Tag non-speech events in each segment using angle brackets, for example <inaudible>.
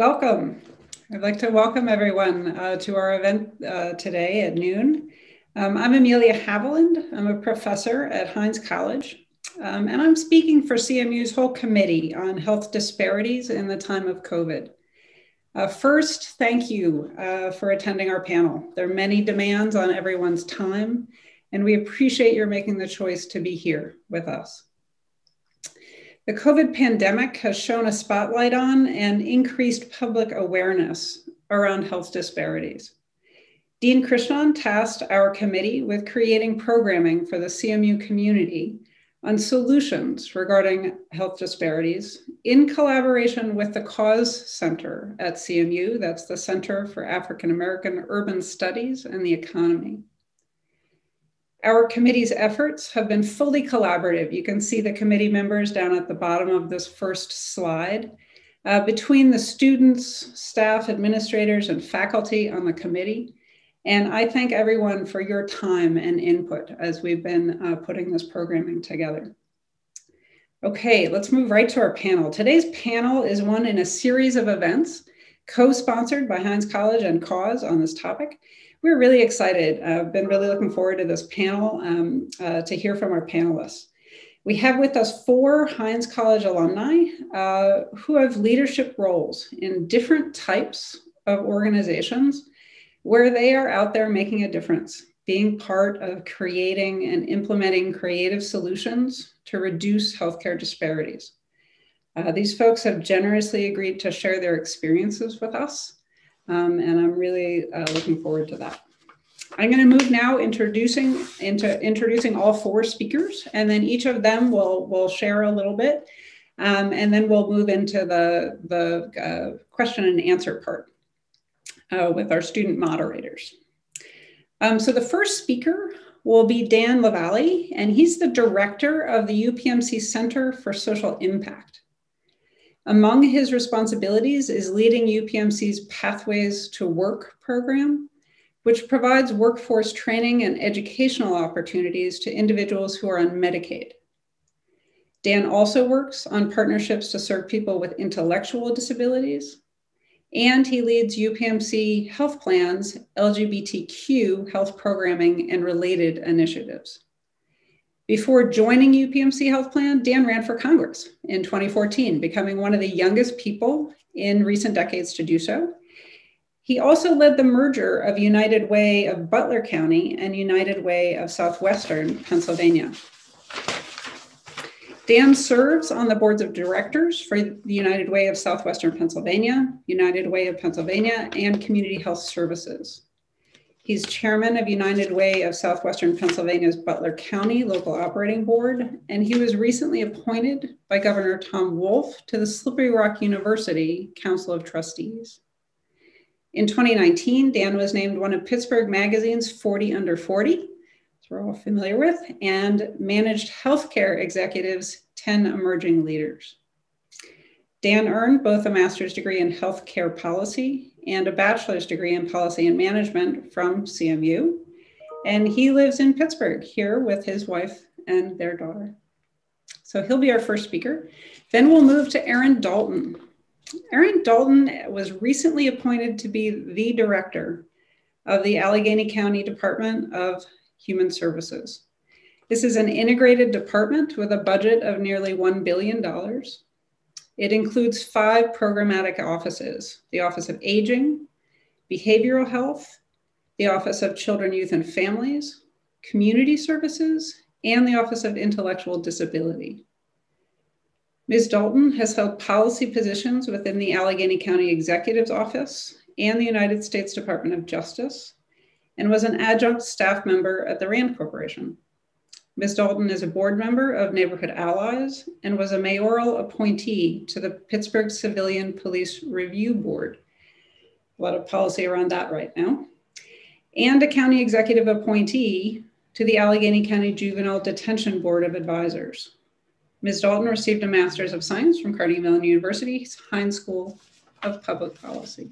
Welcome. I'd like to welcome everyone uh, to our event uh, today at noon. Um, I'm Amelia Haviland. I'm a professor at Heinz College, um, and I'm speaking for CMU's whole committee on health disparities in the time of COVID. Uh, first, thank you uh, for attending our panel. There are many demands on everyone's time, and we appreciate your making the choice to be here with us. The COVID pandemic has shown a spotlight on and increased public awareness around health disparities. Dean Krishnan tasked our committee with creating programming for the CMU community on solutions regarding health disparities in collaboration with the Cause Center at CMU, that's the Center for African American Urban Studies and the Economy. Our committee's efforts have been fully collaborative. You can see the committee members down at the bottom of this first slide. Uh, between the students, staff, administrators, and faculty on the committee. And I thank everyone for your time and input as we've been uh, putting this programming together. Okay, let's move right to our panel. Today's panel is one in a series of events co-sponsored by Heinz College and Cause on this topic we're really excited. I've been really looking forward to this panel um, uh, to hear from our panelists. We have with us four Heinz College alumni uh, who have leadership roles in different types of organizations where they are out there making a difference, being part of creating and implementing creative solutions to reduce healthcare disparities. Uh, these folks have generously agreed to share their experiences with us um, and I'm really uh, looking forward to that. I'm going to move now introducing into introducing all four speakers, and then each of them will will share a little bit, um, and then we'll move into the the uh, question and answer part uh, with our student moderators. Um, so the first speaker will be Dan Lavallee, and he's the director of the UPMC Center for Social Impact. Among his responsibilities is leading UPMC's Pathways to Work program, which provides workforce training and educational opportunities to individuals who are on Medicaid. Dan also works on partnerships to serve people with intellectual disabilities, and he leads UPMC Health Plan's LGBTQ health programming and related initiatives. Before joining UPMC Health Plan, Dan ran for Congress in 2014, becoming one of the youngest people in recent decades to do so. He also led the merger of United Way of Butler County and United Way of Southwestern Pennsylvania. Dan serves on the boards of directors for the United Way of Southwestern Pennsylvania, United Way of Pennsylvania, and Community Health Services. He's chairman of United Way of Southwestern Pennsylvania's Butler County Local Operating Board, and he was recently appointed by Governor Tom Wolf to the Slippery Rock University Council of Trustees. In 2019, Dan was named one of Pittsburgh Magazine's 40 Under 40, which we're all familiar with, and managed healthcare executives 10 emerging leaders. Dan earned both a master's degree in healthcare policy and a bachelor's degree in policy and management from CMU. And he lives in Pittsburgh here with his wife and their daughter. So he'll be our first speaker. Then we'll move to Erin Dalton. Erin Dalton was recently appointed to be the director of the Allegheny County Department of Human Services. This is an integrated department with a budget of nearly $1 billion. It includes five programmatic offices the Office of Aging, Behavioral Health, the Office of Children, Youth, and Families, Community Services, and the Office of Intellectual Disability. Ms. Dalton has held policy positions within the Allegheny County Executive's Office and the United States Department of Justice, and was an adjunct staff member at the RAND Corporation. Ms. Dalton is a board member of Neighborhood Allies and was a mayoral appointee to the Pittsburgh Civilian Police Review Board. A lot of policy around that right now. And a county executive appointee to the Allegheny County Juvenile Detention Board of Advisors. Ms. Dalton received a Master's of Science from Carnegie Mellon University's Heinz School of Public Policy.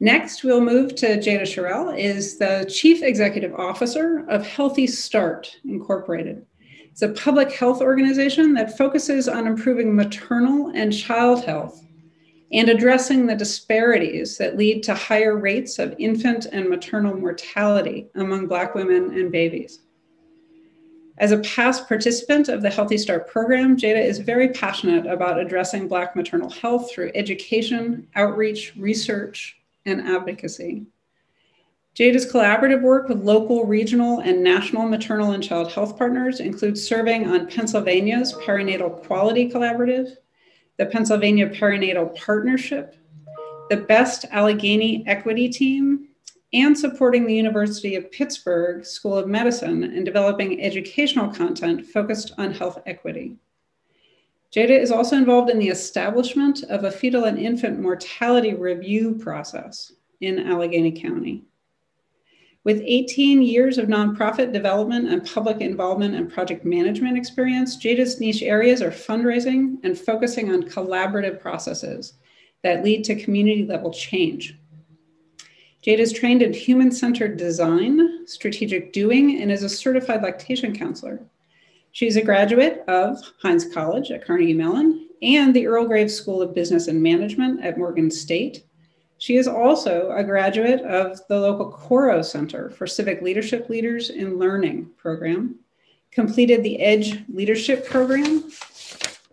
Next, we'll move to Jada Shirriel, is the Chief Executive Officer of Healthy Start Incorporated. It's a public health organization that focuses on improving maternal and child health and addressing the disparities that lead to higher rates of infant and maternal mortality among Black women and babies. As a past participant of the Healthy Start program, Jada is very passionate about addressing Black maternal health through education, outreach, research, and advocacy. Jada's collaborative work with local, regional, and national maternal and child health partners includes serving on Pennsylvania's Perinatal Quality Collaborative, the Pennsylvania Perinatal Partnership, the Best Allegheny Equity Team, and supporting the University of Pittsburgh School of Medicine in developing educational content focused on health equity. Jada is also involved in the establishment of a fetal and infant mortality review process in Allegheny County. With 18 years of nonprofit development and public involvement and project management experience, Jada's niche areas are fundraising and focusing on collaborative processes that lead to community level change. Jada is trained in human centered design, strategic doing, and is a certified lactation counselor. She's a graduate of Heinz College at Carnegie Mellon and the Earl Graves School of Business and Management at Morgan State. She is also a graduate of the local Coro Center for Civic Leadership Leaders in Learning program, completed the EDGE Leadership Program,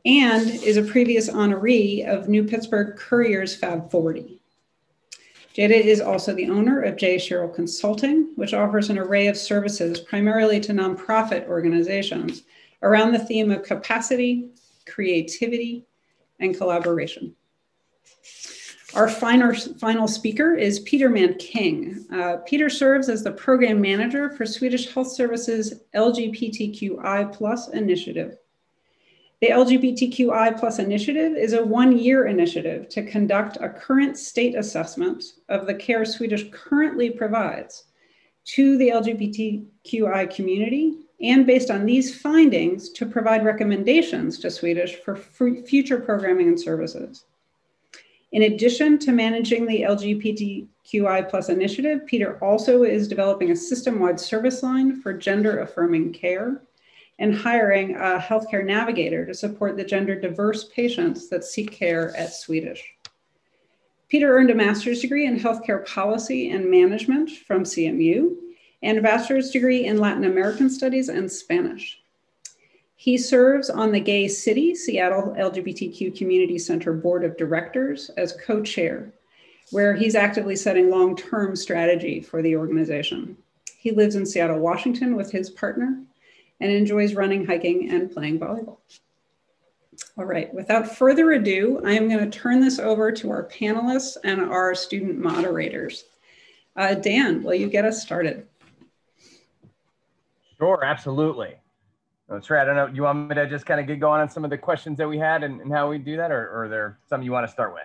and is a previous honoree of New Pittsburgh Courier's Fab 40. Jada is also the owner of J. Shirriel Consulting, which offers an array of services primarily to nonprofit organizations around the theme of capacity, creativity, and collaboration. Our final, final speaker is Peter Mann King. Uh, Peter serves as the program manager for Swedish Health Services LGBTQI plus initiative. The LGBTQI plus initiative is a one-year initiative to conduct a current state assessment of the care Swedish currently provides to the LGBTQI community and based on these findings to provide recommendations to Swedish for future programming and services. In addition to managing the LGBTQI plus initiative, Peter also is developing a system-wide service line for gender affirming care and hiring a healthcare navigator to support the gender diverse patients that seek care at Swedish. Peter earned a master's degree in healthcare policy and management from CMU and a bachelor's degree in Latin American studies and Spanish. He serves on the Gay City Seattle LGBTQ Community Center Board of Directors as co chair, where he's actively setting long term strategy for the organization. He lives in Seattle, Washington with his partner, and enjoys running, hiking, and playing volleyball. All right, without further ado, I am going to turn this over to our panelists and our student moderators. Uh, Dan, will you get us started? Sure, absolutely. That's right. I don't know. You want me to just kind of get going on some of the questions that we had and, and how we do that, or, or are there some you want to start with?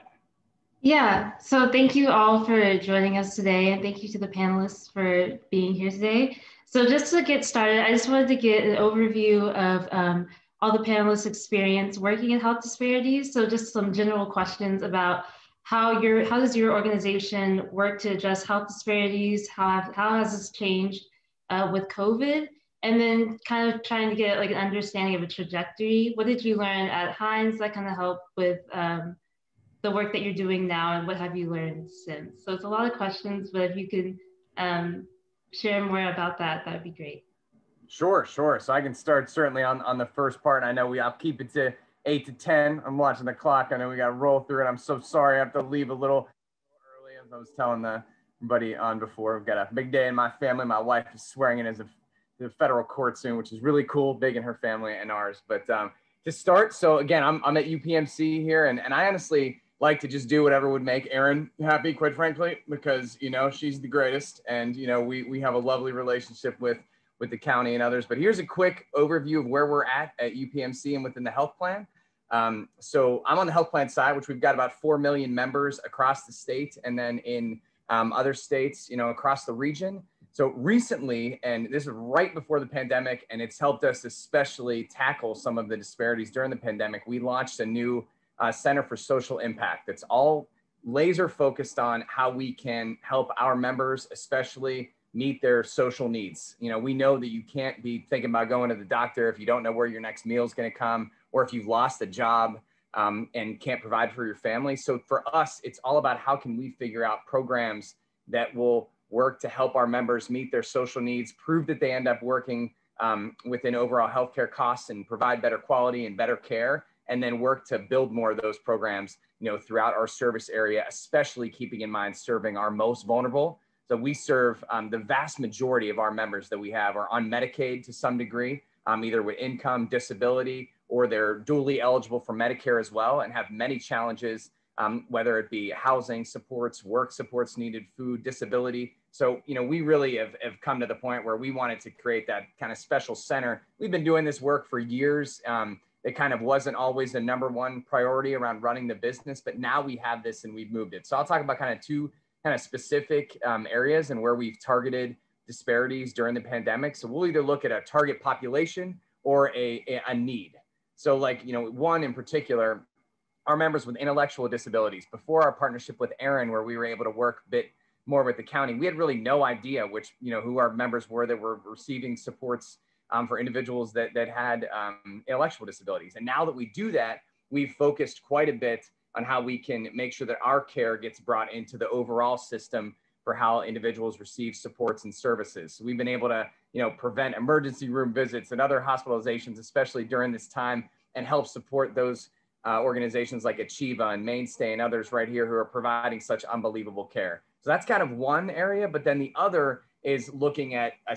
Yeah, so thank you all for joining us today, and thank you to the panelists for being here today. So just to get started, I just wanted to get an overview of um, all the panelists' experience working in health disparities. So just some general questions about how your how does your organization work to address health disparities? How how has this changed uh, with COVID? And then kind of trying to get like an understanding of a trajectory. What did you learn at Heinz that kind of help with um, the work that you're doing now, and what have you learned since? So it's a lot of questions, but if you can um, share more about that, that would be great. Sure, sure. So I can start certainly on, on the first part. I know we I'll keep it to eight to 10. I'm watching the clock. I know we got to roll through it. I'm so sorry. I have to leave a little early as I was telling the buddy on before. We've got a big day in my family. My wife is swearing in as a the federal court soon, which is really cool, big in her family and ours. But um, to start, so again, I'm, I'm at UPMC here, and, and I honestly like to just do whatever would make Erin happy, quite frankly, because you know she's the greatest, and you know we we have a lovely relationship with with the county and others. But here's a quick overview of where we're at at UPMC and within the health plan. Um, so I'm on the health plan side, which we've got about four million members across the state, and then in um, other states, you know, across the region. So recently, and this is right before the pandemic, and it's helped us especially tackle some of the disparities during the pandemic. We launched a new uh, Center for Social Impact. That's all laser focused on how we can help our members, especially meet their social needs. You know, we know that you can't be thinking about going to the doctor if you don't know where your next meal is going to come, or if you've lost a job. um, and can't provide for your family. So for us, it's all about how can we figure out programs that will work to help our members meet their social needs, prove that they end up working um, within overall healthcare costs and provide better quality and better care, and then work to build more of those programs, you know, throughout our service area, especially keeping in mind serving our most vulnerable. So we serve um, the vast majority of our members that we have are on Medicaid to some degree, um, either with income, disability, or they're dually eligible for Medicare as well and have many challenges, um, whether it be housing supports, work supports needed, food, disability. So, you know, we really have, have come to the point where we wanted to create that kind of special center. We've been doing this work for years. Um, it kind of wasn't always the number one priority around running the business, but now we have this and we've moved it. So I'll talk about kind of two kind of specific um, areas and where we've targeted disparities during the pandemic. So we'll either look at a target population or a, a, a need. So like, you know, one in particular, our members with intellectual disabilities, before our partnership with Erin, where we were able to work a bit more with the county, we had really no idea which, you know, who our members were that were receiving supports um, for individuals that, that had um, intellectual disabilities. And now that we do that, we've focused quite a bit on how we can make sure that our care gets brought into the overall system for how individuals receive supports and services. So we've been able to you know, prevent emergency room visits and other hospitalizations, especially during this time, and help support those uh, organizations like Achieva and Mainstay and others right here who are providing such unbelievable care. So that's kind of one area, but then the other is looking at a,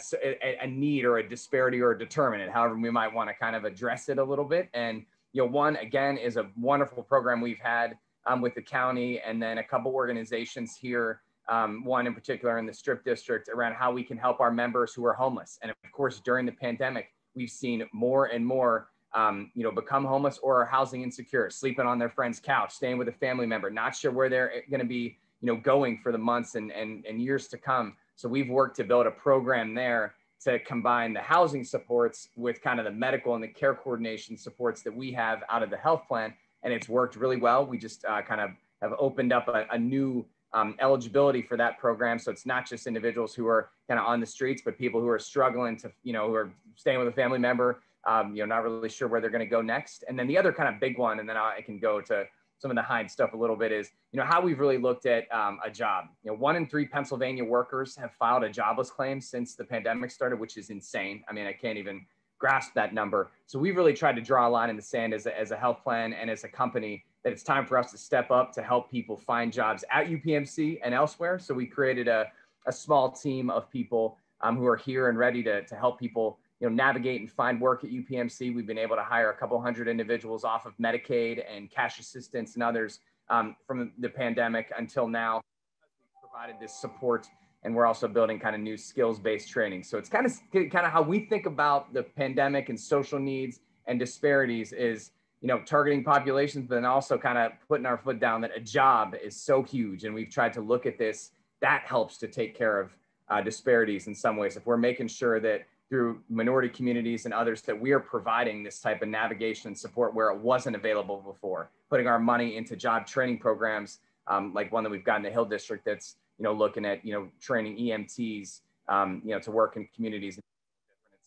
a, need or a disparity or a determinant, however we might want to kind of address it a little bit. And you know, one again is a wonderful program we've had um, with the county, and then a couple organizations here um, one in particular in the Strip District around how we can help our members who are homeless. And of course, during the pandemic, we've seen more and more, um, you know, become homeless or are housing insecure, sleeping on their friend's couch, staying with a family member, not sure where they're going to be, you know, going for the months and, and, and years to come. So we've worked to build a program there to combine the housing supports with kind of the medical and the care coordination supports that we have out of the health plan. And it's worked really well. We just uh, kind of have opened up a, a new um, eligibility for that program. So it's not just individuals who are kind of on the streets, but people who are struggling to, you know, who are staying with a family member, um, you know, not really sure where they're going to go next. And then the other kind of big one, and then I can go to some of the Heinz stuff a little bit is, you know, how we've really looked at um, a job. You know, one in three Pennsylvania workers have filed a jobless claim since the pandemic started, which is insane. I mean, I can't even grasp that number. So we've really tried to draw a line in the sand as a, as a health plan and as a company that it's time for us to step up to help people find jobs at UPMC and elsewhere. So we created a, a small team of people um, who are here and ready to, to help people you know, navigate and find work at UPMC. We've been able to hire a couple hundred individuals off of Medicaid and cash assistance and others um, from the pandemic until now. We've provided this support and we're also building kind of new skills-based training. So it's kind of kind of how we think about the pandemic and social needs and disparities is you know, targeting populations, but then also kind of putting our foot down that a job is so huge. And we've tried to look at this, that helps to take care of uh, disparities in some ways. If we're making sure that through minority communities and others that we are providing this type of navigation and support where it wasn't available before, putting our money into job training programs um, like one that we've got in the Hill District that's, you know, looking at, you know, training EMTs, um, you know, to work in communities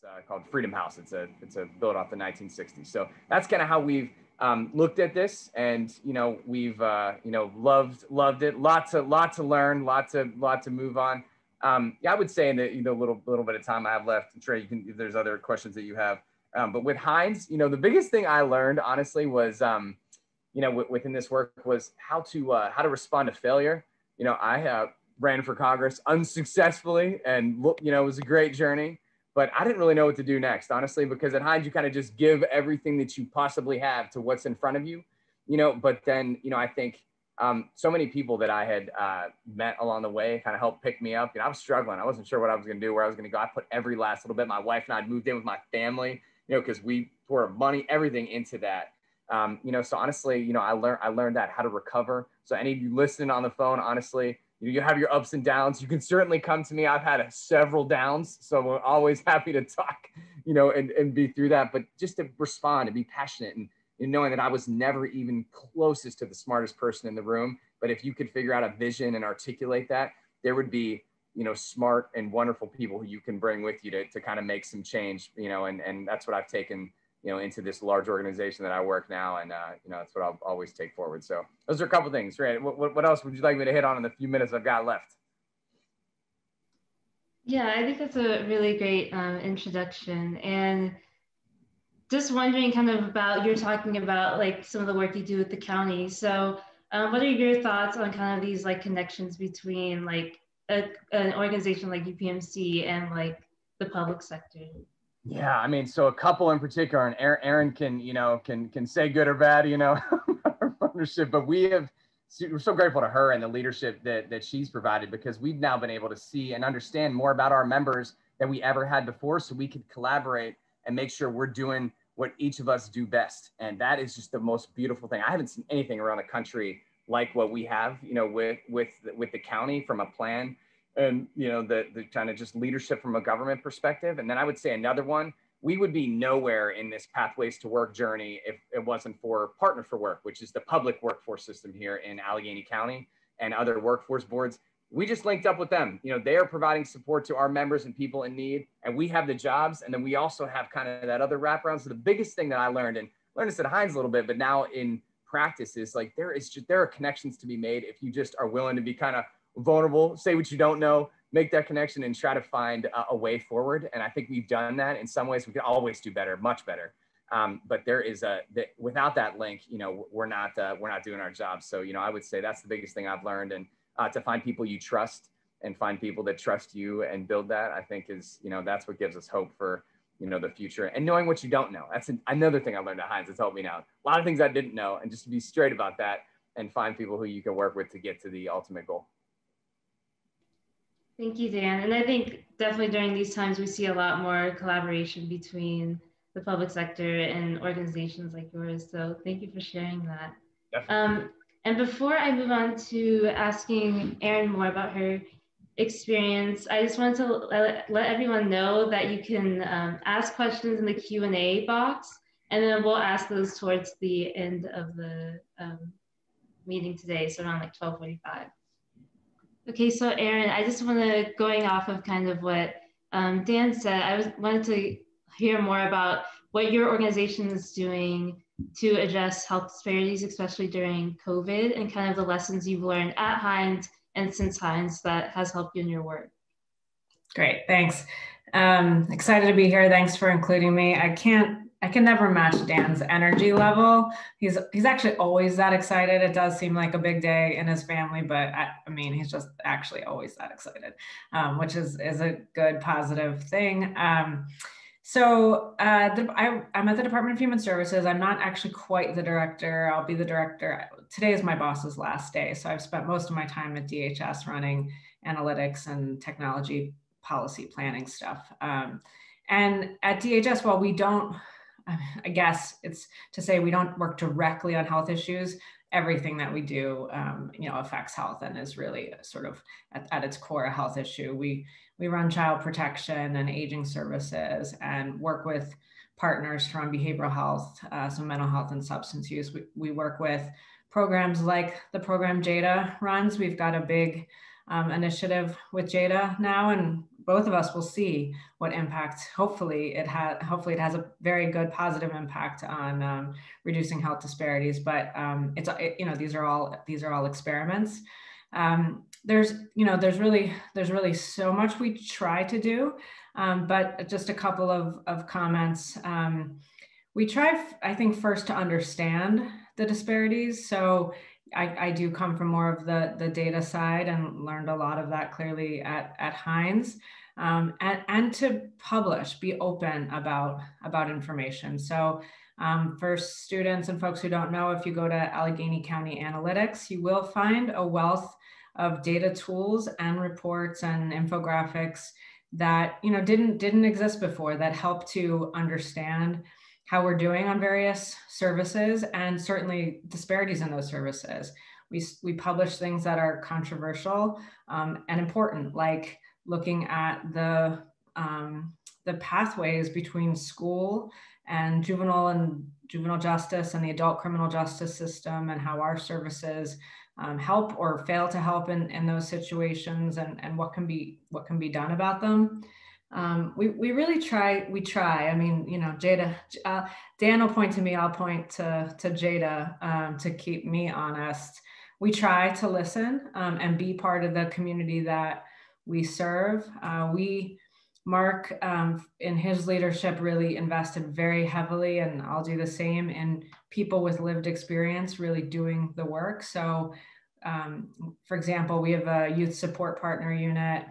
uh, called Freedom House. It's a it's a built off the 1960s. So that's kind of how we've um, looked at this, and you know we've uh, you know loved loved it. Lots of lot to learn, lot to lot to move on. Um, yeah, I would say in the you know little little bit of time I have left, and Trey, you can if there's other questions that you have. Um, but with Heinz, you know the biggest thing I learned honestly was um, you know w- within this work was how to uh, how to respond to failure. You know I uh, ran for Congress unsuccessfully, and you know it was a great journey but I didn't really know what to do next, honestly, because at Heinz, you kind of just give everything that you possibly have to what's in front of you, you know, but then, you know, I think um, so many people that I had uh, met along the way kind of helped pick me up. You know, I was struggling. I wasn't sure what I was going to do, where I was going to go. I put every last little bit. My wife and I had moved in with my family, you know, because we poured money, everything into that. Um, you know, so honestly, you know, I learned I learned that how to recover. So any of you listening on the phone, honestly, you, you have your ups and downs. You can certainly come to me. I've had a, several downs, so we're always <laughs> happy to talk, you know, and, and be through that. But just to respond and be passionate and, and knowing that I was never even closest to the smartest person in the room. But if you could figure out a vision and articulate that, there would be, you know, smart and wonderful people who you can bring with you to, to kind of make some change, you know, and, and that's what I've taken, you know, into this large organization that I work now. And, uh, you know, that's what I'll always take forward. So those are a couple things, right? What, what else would you like me to hit on in the few minutes I've got left? Yeah, I think that's a really great um, introduction. And just wondering kind of about, you're talking about like some of the work you do with the county. So um, what are your thoughts on kind of these like connections between like a, an organization like UPMC and like the public sector? Yeah, I mean, so a couple in particular, and Erin can, you know, can can say good or bad, you know, <laughs> our partnership. But we have, we're so grateful to her and the leadership that that she's provided because we've now been able to see and understand more about our members than we ever had before, so we could collaborate and make sure we're doing what each of us do best. And that is just the most beautiful thing. I haven't seen anything around the country like what we have, you know, with with with the county from a plan and you know the the kind of just leadership from a government perspective and then i would say another one we would be nowhere in this pathways to work journey if it wasn't for partner for work which is the public workforce system here in allegheny county and other workforce boards we just linked up with them you know they are providing support to our members and people in need and we have the jobs and then we also have kind of that other wraparound so the biggest thing that i learned and learned this at Heinz a little bit but now in practice is like there is just there are connections to be made if you just are willing to be kind of vulnerable, say what you don't know, make that connection and try to find a, a way forward. And I think we've done that in some ways. We can always do better, much better. Um, but there is a that without that link, you know, we're not uh, we're not doing our job. So you know, I would say that's the biggest thing I've learned, and uh, to find people you trust and find people that trust you and build that, I think is you know that's what gives us hope for you know the future and knowing what you don't know. That's an, another thing I learned at Heinz. It's helped me now. A lot of things I didn't know, and just to be straight about that and find people who you can work with to get to the ultimate goal. Thank you, Dan. And I think definitely during these times, we see a lot more collaboration between the public sector and organizations like yours. So thank you for sharing that. Um, and before I move on to asking Erin more about her experience, I just wanted to let, everyone know that you can um, ask questions in the Q&A box, and then we'll ask those towards the end of the um, meeting today, so around like 1245. Okay, so Erin, I just want to going off of kind of what um, Dan said. I was wanted to hear more about what your organization is doing to address health disparities, especially during COVID, and kind of the lessons you've learned at Heinz and since Heinz that has helped you in your work. Great, thanks. Um, excited to be here. Thanks for including me. I can't I can never match Dan's energy level. He's he's actually always that excited. It does seem like a big day in his family, but I, I mean, he's just actually always that excited, um, which is is a good positive thing. Um, so uh, the, I, I'm at the Department of Human Services. I'm not actually quite the director. I'll be the director. Today is my boss's last day, so I've spent most of my time at DHS running analytics and technology policy planning stuff. Um, and at DHS, while we don't I guess it's to say we don't work directly on health issues. Everything that we do, um, you know, affects health and is really sort of at, at, its core a health issue. We we run child protection and aging services and work with partners run behavioral health, uh, so mental health and substance use. We, we work with programs like the program JADA runs. We've got a big um, initiative with JADA now, and both of us will see what impact hopefully it has hopefully it has a very good positive impact on um, reducing health disparities but um, it's it, you know these are all these are all experiments. Um, there's you know there's really there's really so much we try to do um, but just a couple of, of comments. Um, we try i think first to understand the disparities. So I, I, do come from more of the, the data side and learned a lot of that clearly at, at Heinz. Um, and, and to publish, be open about, about information. So um, for students and folks who don't know, if you go to Allegheny County Analytics, you will find a wealth of data tools and reports and infographics that you know didn't didn't exist before that help to understand how we're doing on various services and certainly disparities in those services. We, we publish things that are controversial um, and important, like looking at the, um, the pathways between school and juvenile and juvenile justice and the adult criminal justice system and how our services um, help or fail to help in, in those situations and, and what can be what can be done about them. Um, we, we really try, we try. I mean, you know, Jada, uh, Dan will point to me, I'll point to, to Jada um, to keep me honest. We try to listen um, and be part of the community that we serve. Uh, we, Mark, um, in his leadership, really invested very heavily, and I'll do the same in people with lived experience really doing the work. So, um, for example, we have a youth support partner unit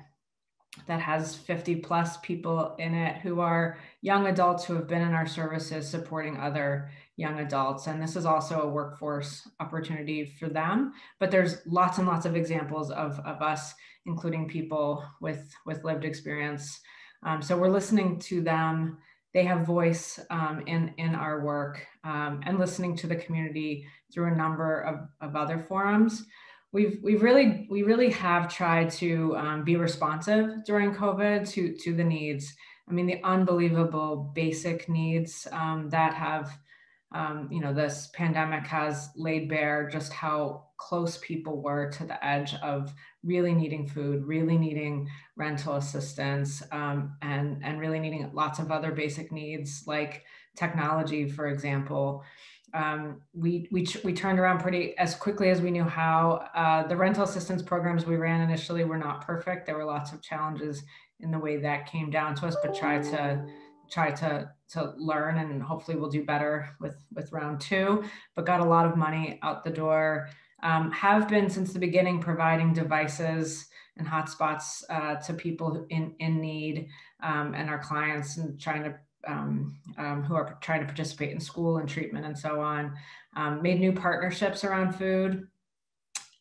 that has 50 plus people in it who are young adults who have been in our services supporting other young adults. And this is also a workforce opportunity for them. But there's lots and lots of examples of, of us including people with with lived experience. Um, so we're listening to them. They have voice um, in in our work um, and listening to the community through a number of, of other forums we've we've really we really have tried to um, be responsive during COVID to to the needs. I mean, the unbelievable basic needs um, that have, um, you know, this pandemic has laid bare just how close people were to the edge of really needing food, really needing rental assistance, um, and and really needing lots of other basic needs like technology, for example um, we, we, we turned around pretty as quickly as we knew how. Uh, the rental assistance programs we ran initially were not perfect. There were lots of challenges in the way that came down to us, but try to try to to learn and hopefully we'll do better with with round two. But got a lot of money out the door. Um, have been since the beginning providing devices and hotspots uh, to people in in need um, and our clients and trying to um, um, who are trying to participate in school and treatment and so on. Um, made new partnerships around food.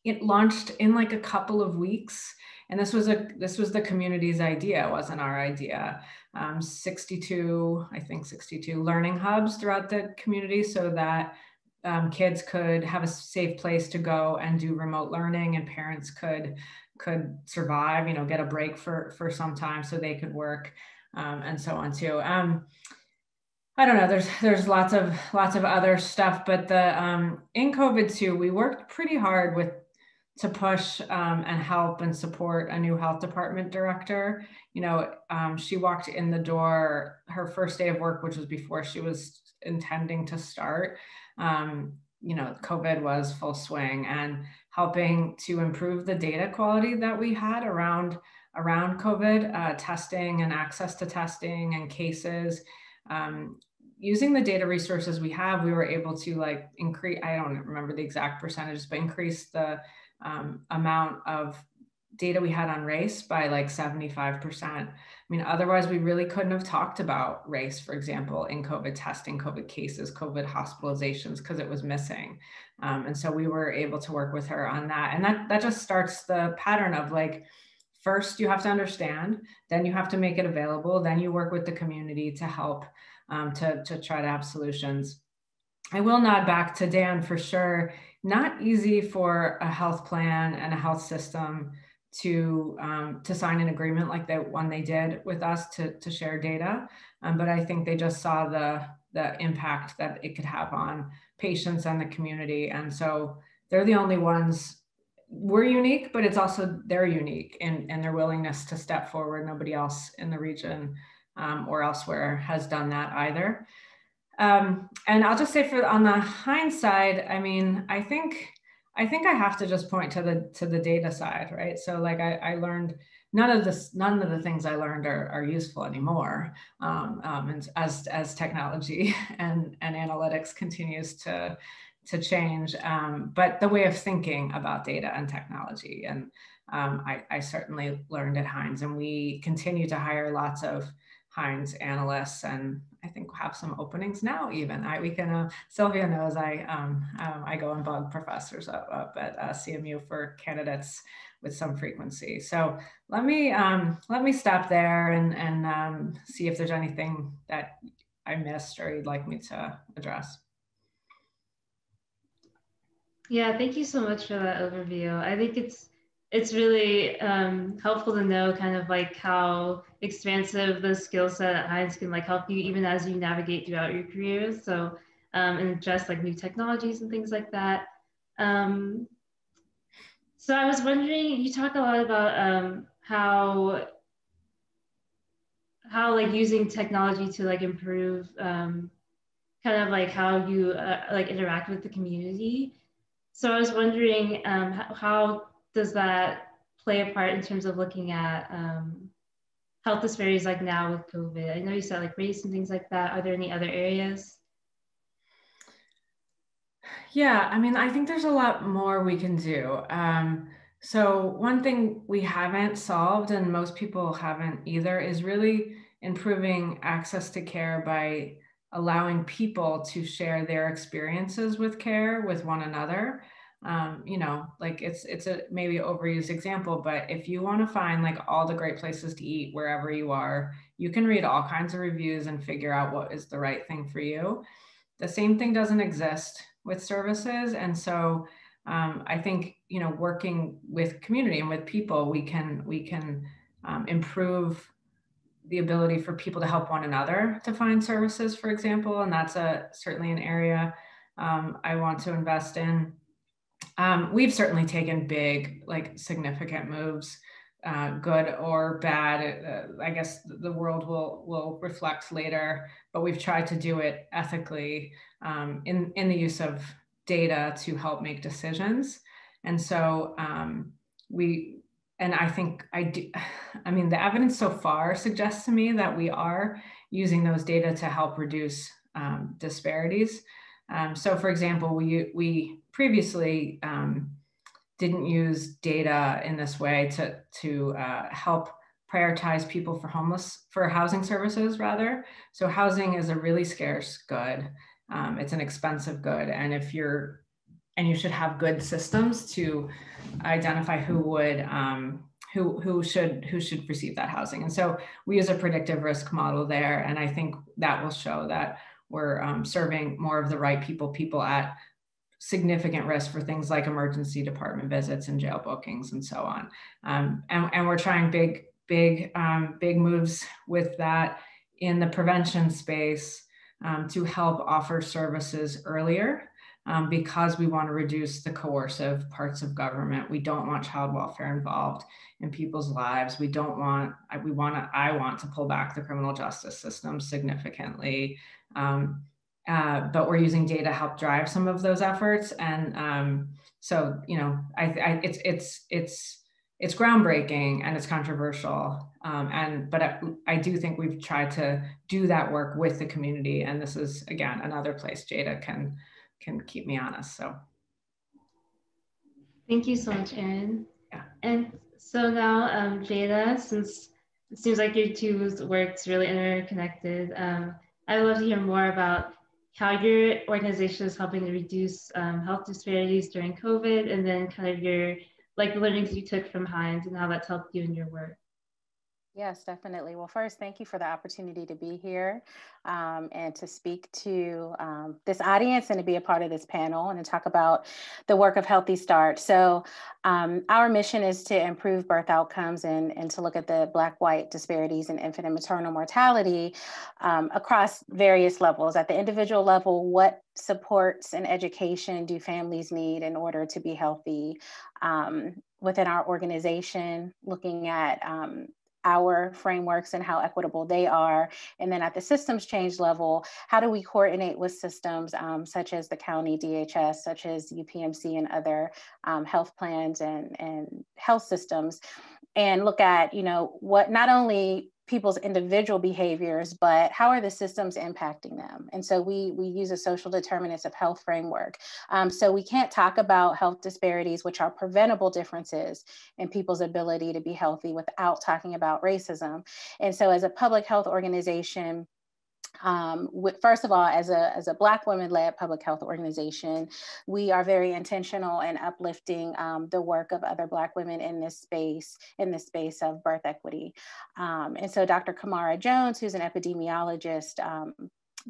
It launched in like a couple of weeks, and this was a this was the community's idea. It wasn't our idea. Um, 62, I think 62 learning hubs throughout the community, so that um, kids could have a safe place to go and do remote learning, and parents could could survive. You know, get a break for for some time so they could work um, and so on too. Um, I don't know. There's there's lots of lots of other stuff, but the um, in COVID too, we worked pretty hard with to push um, and help and support a new health department director. You know, um, she walked in the door her first day of work, which was before she was intending to start. Um, you know, COVID was full swing and helping to improve the data quality that we had around around COVID, uh, testing and access to testing and cases. Um, using the data resources we have, we were able to like increase, I don't remember the exact percentages, but increase the um, amount of data we had on race by like 75%. I mean, otherwise, we really couldn't have talked about race, for example, in COVID testing, COVID cases, COVID hospitalizations, because it was missing. Um, and so we were able to work with her on that. And that, that just starts the pattern of like, first you have to understand, then you have to make it available, then you work with the community to help um, to, to try to have solutions. I will nod back to Dan for sure. Not easy for a health plan and a health system to um, to sign an agreement like the one they did with us to, to share data. Um, but I think they just saw the the impact that it could have on patients and the community. And so they're the only ones we're unique, but it's also they're unique and, in their willingness to step forward. Nobody else in the region um, or elsewhere has done that either. Um, and I'll just say for on the hindsight, I mean, I think I think I have to just point to the to the data side, right? So like I, I learned none of this none of the things I learned are, are useful anymore. Um, um, and as as technology <laughs> and and analytics continues to to change, um, but the way of thinking about data and technology. And um, I, I, certainly learned at Heinz, and we continue to hire lots of Heinz analysts, and I think we'll have some openings now. Even I, we can. Uh, Sylvia knows I um, um I go and bug professors up, up at uh, CMU for candidates with some frequency. So let me um, let me stop there and and um, see if there's anything that I missed or you'd like me to address. Yeah, thank you so much for that overview. I think it's it's really um, helpful to know kind of like how expansive the skill set at Heinz can like help you even as you navigate throughout your careers. So um, and just like new technologies and things like that. Um, so I was wondering, you talk a lot about um, how how like using technology to like improve um, kind of like how you uh, like interact with the community. So I was wondering um, how does that play a part in terms of looking at um, health disparities like now with COVID? I know you said like race and things like that. Are there any other areas? Yeah, I mean, I think there's a lot more we can do. Um, so, one thing we haven't solved, and most people haven't either, is really improving access to care by allowing people to share their experiences with care with one another. Um, you know, like it's it's a maybe overused example, but if you want to find like all the great places to eat wherever you are, you can read all kinds of reviews and figure out what is the right thing for you. The same thing doesn't exist with services, and so um, I think you know working with community and with people, we can we can um, improve the ability for people to help one another to find services, for example, and that's a certainly an area um, I want to invest in. Um, we've certainly taken big, like significant moves, uh, good or bad. Uh, I guess the world will will reflect later, but we've tried to do it ethically um, in in the use of data to help make decisions. And so um, we and I think I do, <sighs> I mean, the evidence so far suggests to me that we are using those data to help reduce um, disparities. Um, so for example, we, we previously um, didn't use data in this way to, to uh, help prioritize people for homeless, for housing services rather. So housing is a really scarce good. Um, it's an expensive good. And if you're and you should have good systems to identify who would um, who who should who should receive that housing. And so we use a predictive risk model there, and I think that will show that we're um, serving more of the right people, people at significant risk for things like emergency department visits and jail bookings and so on. Um, and, and we're trying big big um, big moves with that in the prevention space um, to help offer services earlier um, because we want to reduce the coercive parts of government. We don't want child welfare involved in people's lives. We don't want, we want to, I want to pull back the criminal justice system significantly. Um, uh, but we're using data to help drive some of those efforts. And um, so, you know, I, I, it's, it's, it's, it's groundbreaking and it's controversial. Um, and, but I, I do think we've tried to do that work with the community. And this is, again, another place Jada can, can keep me honest. So thank you so much, Erin. Yeah. And so now, um, Jada, since it seems like your two works really interconnected, um, I would love to hear more about how your organization is helping to reduce um, health disparities during COVID, and then kind of your like the learnings you took from Heinz and how that's helped you in your work. Yes, definitely. Well, first, thank you for the opportunity to be here um, and to speak to um, this audience and to be a part of this panel and to talk about the work of Healthy Start. So, um, our mission is to improve birth outcomes and, and to look at the Black white disparities in infant and maternal mortality um, across various levels. At the individual level, what supports and education do families need in order to be healthy? Um, within our organization, looking at um, our frameworks and how equitable they are. And then at the systems change level, how do we coordinate with systems um, such as the county DHS, such as UPMC and other um, health plans and, and health systems and look at, you know, what not only people's individual behaviors, but how are the systems impacting them? And so we, we use a social determinants of health framework. Um, so we can't talk about health disparities, which are preventable differences in people's ability to be healthy without talking about racism. And so as a public health organization, um, with, first of all, as a, as a Black women-led public health organization, we are very intentional in uplifting um, the work of other Black women in this space, in the space of birth equity. Um, and so Dr. Camara Jones, who's an epidemiologist, um,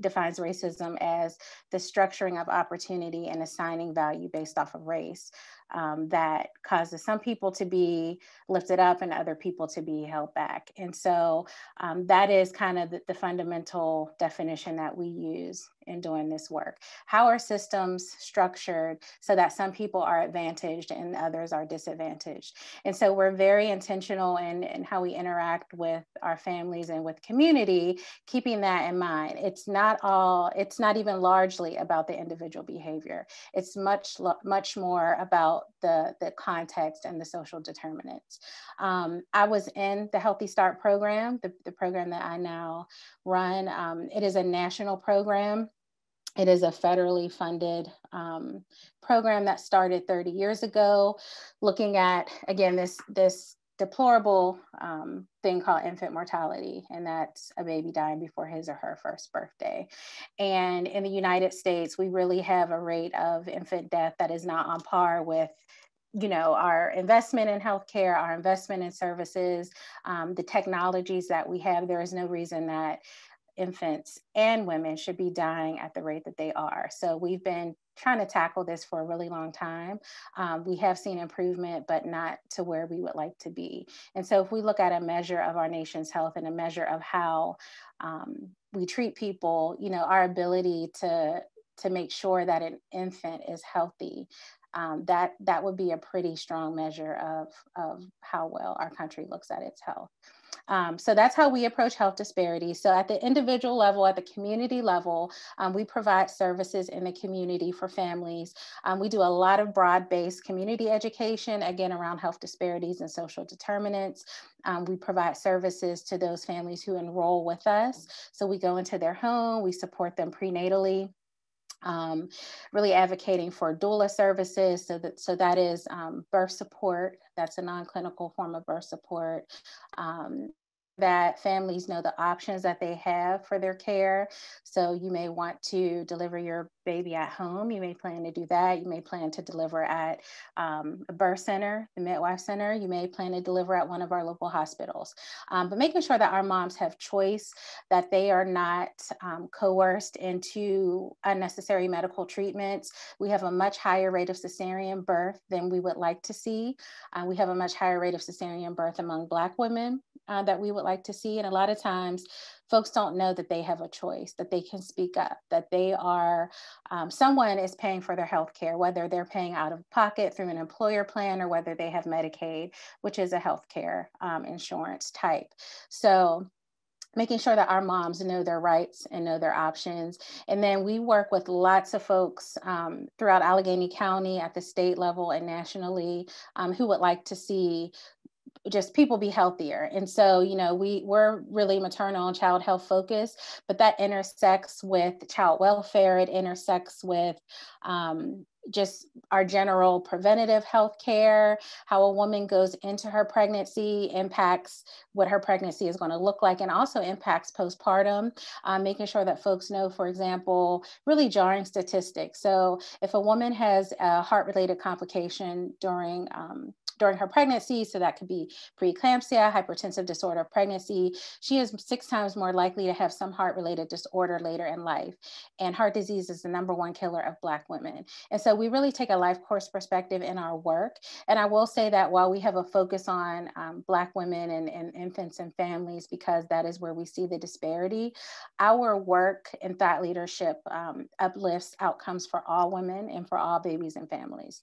defines racism as the structuring of opportunity and assigning value based off of race. Um, that causes some people to be lifted up and other people to be held back. And so um, that is kind of the, the, fundamental definition that we use in doing this work. How are systems structured so that some people are advantaged and others are disadvantaged? And so we're very intentional in, in how we interact with our families and with community, keeping that in mind. It's not all, it's not even largely about the individual behavior. It's much, much more about the, the context and the social determinants. Um, I was in the Healthy Start program, the, the program that I now run. Um, it is a national program. It is a federally funded um, program that started 30 years ago, looking at, again, this, this deplorable um, thing called infant mortality, and that's a baby dying before his or her first birthday. And in the United States, we really have a rate of infant death that is not on par with you know, our investment in healthcare, our investment in services, um, the technologies that we have, there is no reason that infants and women should be dying at the rate that they are. So we've been trying to tackle this for a really long time. Um, we have seen improvement, but not to where we would like to be. And so if we look at a measure of our nation's health and a measure of how um, we treat people, you know, our ability to to make sure that an infant is healthy um, that that would be a pretty strong measure of, of how well our country looks at its health. Um, so that's how we approach health disparities. So at the individual level, at the community level, um, we provide services in the community for families. Um, we do a lot of broad-based community education, again, around health disparities and social determinants. Um, we provide services to those families who enroll with us. So we go into their home, we support them prenatally um, really advocating for doula services. So that, so that is um, birth support. That's a non-clinical form of birth support. Um, that families know the options that they have for their care. So you may want to deliver your baby at home. You may plan to do that. You may plan to deliver at um, a birth center, the midwife center. You may plan to deliver at one of our local hospitals. Um, but making sure that our moms have choice, that they are not um, coerced into unnecessary medical treatments. We have a much higher rate of cesarean birth than we would like to see. Uh, we have a much higher rate of cesarean birth among Black women uh, that we would like to see. And a lot of times, folks don't know that they have a choice, that they can speak up, that they are, um, someone is paying for their health care, whether they're paying out of pocket through an employer plan or whether they have Medicaid, which is a healthcare um, insurance type. So making sure that our moms know their rights and know their options. And then we work with lots of folks um, throughout Allegheny County at the state level and nationally um, who would like to see just people be healthier. And so, you know, we we're really maternal and child health focused, but that intersects with child welfare. It intersects with um, just our general preventative health care, how a woman goes into her pregnancy impacts what her pregnancy is going to look like, and also impacts postpartum, um, making sure that folks know, for example, really jarring statistics. So if a woman has a heart related complication during um, during her pregnancy. So that could be preeclampsia, hypertensive disorder of pregnancy. She is six times more likely to have some heart related disorder later in life. And heart disease is the number one killer of Black women. And so we really take a life course perspective in our work. And I will say that while we have a focus on um, Black women and, and infants and families, because that is where we see the disparity, our work in thought leadership um, uplifts outcomes for all women and for all babies and families.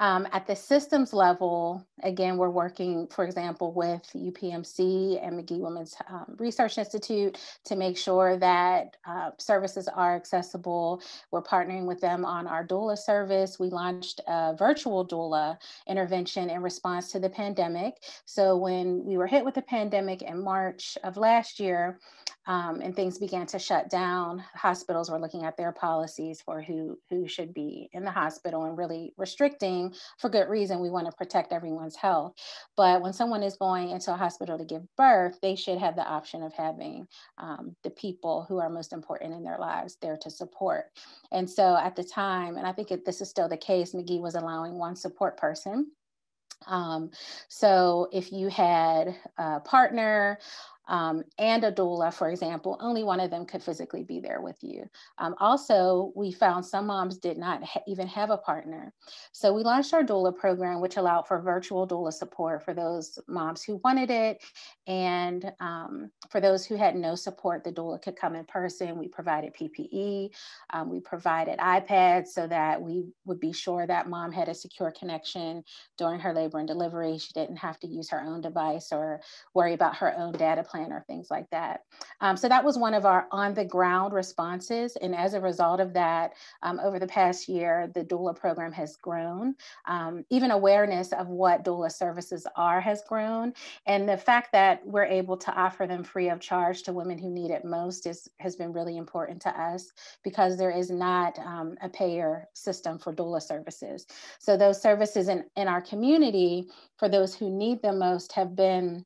Um, at the systems level, again, we're working, for example, with UPMC and Magee Women's um, Research Institute to make sure that uh, services are accessible. We're partnering with them on our doula service. We launched a virtual doula intervention in response to the pandemic. So when we were hit with the pandemic in March of last year, um, and things began to shut down, hospitals were looking at their policies for who, who should be in the hospital and really restricting for good reason. We want to protect everyone's health. But when someone is going into a hospital to give birth, they should have the option of having um, the people who are most important in their lives there to support. And so at the time, and I think it, this is still the case, Magee was allowing one support person um, so if you had a partner um, and a doula, for example, only one of them could physically be there with you. Um, also, we found some moms did not ha even have a partner. So we launched our doula program, which allowed for virtual doula support for those moms who wanted it. And um, for those who had no support, the doula could come in person. We provided PPE, um, we provided iPads so that we would be sure that mom had a secure connection during her labor and delivery. She didn't have to use her own device or worry about her own data plan or things like that. Um, so that was one of our on the ground responses. And as a result of that, um, over the past year, the doula program has grown. Um, even awareness of what doula services are has grown. And the fact that we're able to offer them free of charge to women who need it most is, has been really important to us because there is not um, a payer system for doula services. So those services in, in our community, for those who need them most, have been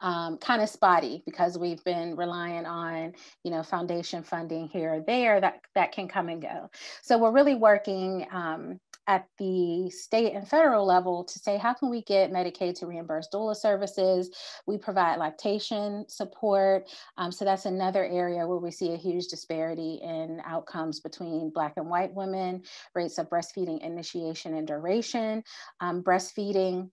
um, kind of spotty because we've been relying on, you know, foundation funding here or there that, that can come and go. So we're really working um, at the state and federal level to say, how can we get Medicaid to reimburse doula services? We provide lactation support. Um, so that's another area where we see a huge disparity in outcomes between Black and white women, rates of breastfeeding initiation and duration. Um, breastfeeding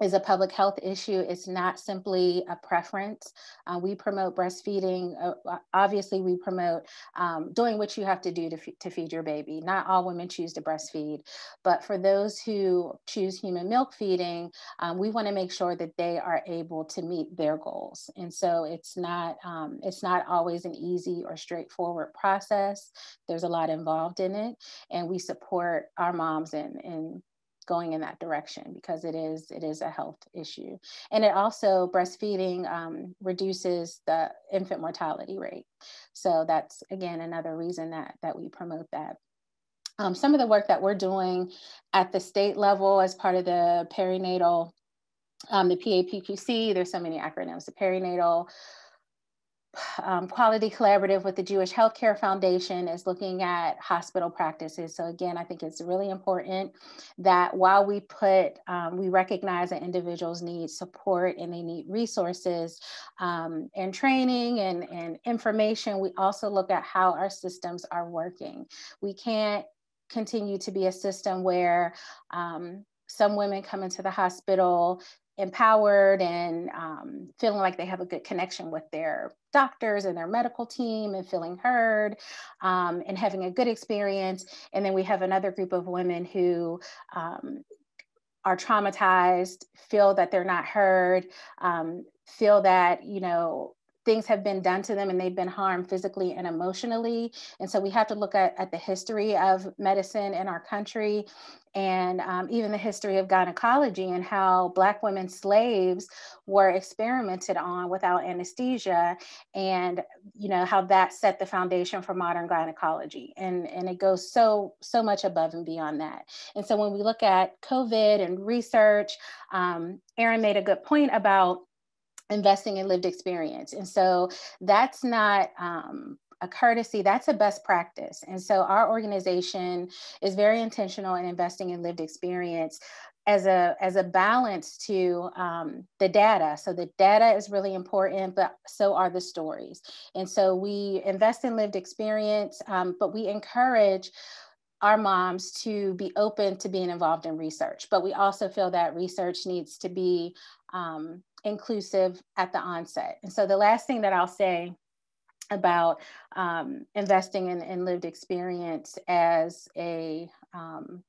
is a public health issue. It's not simply a preference. Uh, we promote breastfeeding. Uh, obviously, we promote um, doing what you have to do to, to feed your baby. Not all women choose to breastfeed, but for those who choose human milk feeding, um, we want to make sure that they are able to meet their goals. And so it's not um, it's not always an easy or straightforward process. There's a lot involved in it, and we support our moms and in going in that direction because it is it is a health issue. And it also breastfeeding um, reduces the infant mortality rate. So that's again another reason that that we promote that. Um, some of the work that we're doing at the state level as part of the perinatal um, the PAPPC there's so many acronyms the perinatal um, Quality Collaborative with the Jewish Healthcare Foundation is looking at hospital practices. So again, I think it's really important that while we put, um, we recognize that individuals need support and they need resources um, and training and, and information, we also look at how our systems are working. We can't continue to be a system where um, some women come into the hospital empowered and um, feeling like they have a good connection with their doctors and their medical team and feeling heard um, and having a good experience. And then we have another group of women who um, are traumatized, feel that they're not heard, um, feel that, you know, things have been done to them and they've been harmed physically and emotionally. And so we have to look at, at the history of medicine in our country and um, even the history of gynecology and how Black women slaves were experimented on without anesthesia and, you know, how that set the foundation for modern gynecology. And, and it goes so, so much above and beyond that. And so when we look at COVID and research, um, Erin made a good point about investing in lived experience. And so that's not um, a courtesy, that's a best practice. And so our organization is very intentional in investing in lived experience as a as a balance to um, the data so the data is really important but so are the stories and so we invest in lived experience um, but we encourage our moms to be open to being involved in research but we also feel that research needs to be um, inclusive at the onset. And so the last thing that I'll say about um, investing in, in, lived experience as a um,